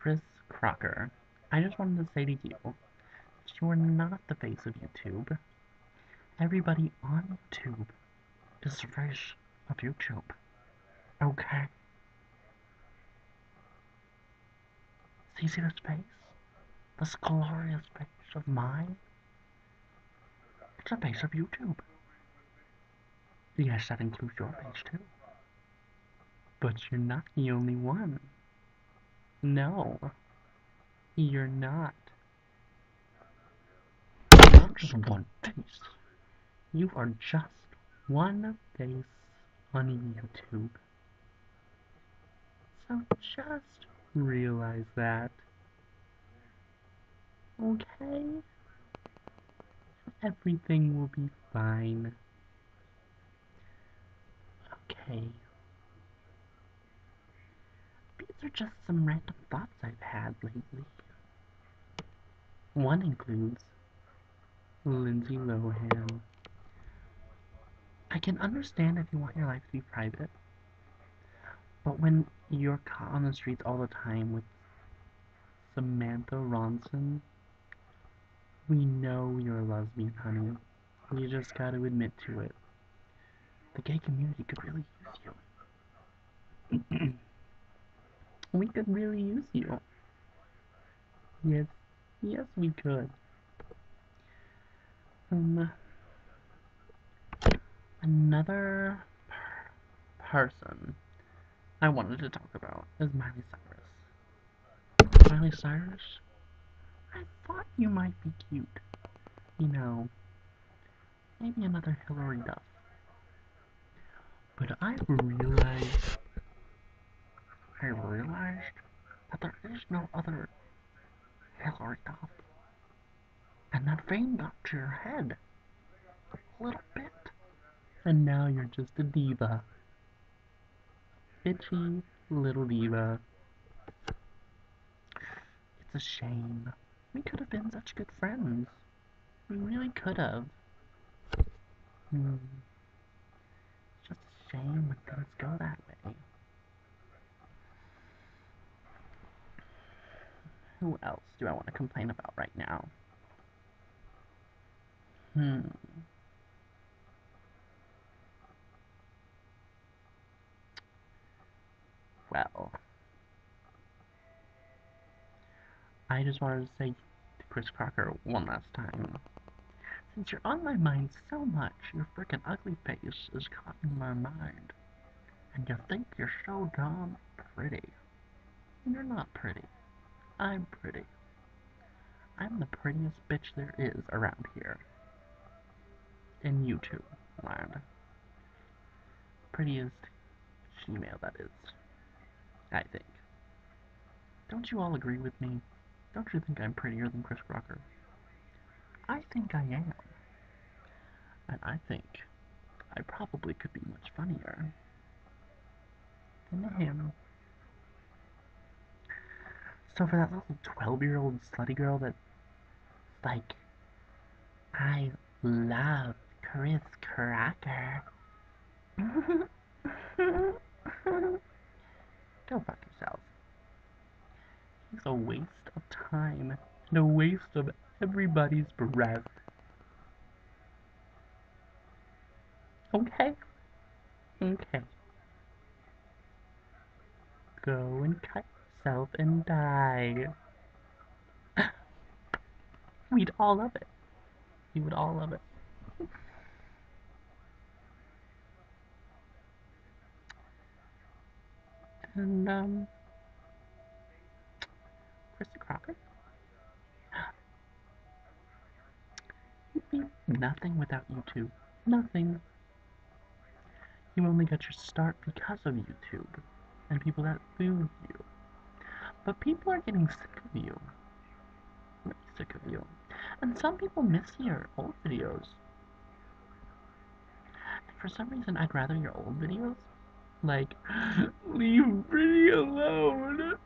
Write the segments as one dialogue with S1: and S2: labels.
S1: Chris Crocker, I just wanted to say to you that you are not the face of YouTube. Everybody on YouTube is the face of YouTube. Okay? You see this face? This glorious face of mine? It's the face of YouTube. Yes, that includes your face too. But you're not the only one. No, you're not. You're just one face. You are just one face on YouTube. So just realize that. Okay? Everything will be fine. Okay. These are just some random thoughts I've had lately. One includes Lindsay Lohan. I can understand if you want your life to be private, but when you're caught on the streets all the time with Samantha Ronson, we know you're a lesbian, honey. You just gotta admit to it. The gay community could really use you. we could really use you. Yes, yes, we could. Um, another per person I wanted to talk about is Miley Cyrus. Miley Cyrus, I thought you might be cute. You know, maybe another Hilary Duff. But I realized, I that there is no other Hilary Duff. And that fame got to your head. A little bit. And now you're just a diva. Bitchy little diva. It's a shame. We could have been such good friends. We really could have. Hmm. It's just a shame when things go that way. Who else do I want to complain about right now? Hmm. Well, I just wanted to say to Chris Crocker one last time. Since you're on my mind so much, your frickin' ugly face is caught in my mind. And you think you're so damn pretty. And you're not pretty. I'm pretty. I'm the prettiest bitch there is around here. In YouTube land. Prettiest female, that is. I think. Don't you all agree with me? Don't you think I'm prettier than Chris Crocker? I think I am. And I think I probably could be much funnier than him. So for that little 12 year old slutty girl that's like, I love Chris Crocker. Go fuck yourself. He's a waste of time and a waste of everybody's breath. Okay? Okay. Go and cut yourself and die. We'd all love it. We would all love it. And, um, Christy Crocker? You'd be nothing without YouTube. Nothing. You only got your start because of YouTube and people that booed you. But people are getting sick of you. Really sick of you. And some people miss your old videos. For some reason, I'd rather your old videos. Like, leave Britney alone.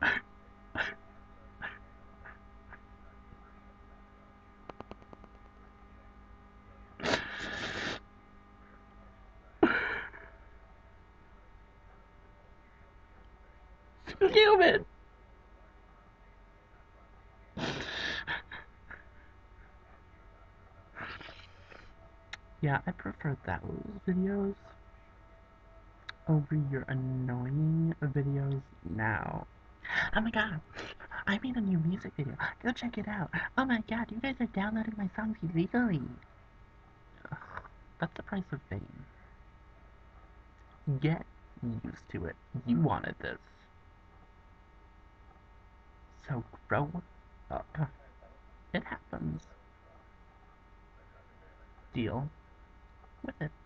S1: Stupid. Yeah, I prefer those videos over your annoying videos now. Oh my god, I made a new music video. Go check it out. Oh my god, you guys are downloading my songs illegally. That's the price of fame. Get used to it. You wanted this. So grow up. It happens. Deal with it.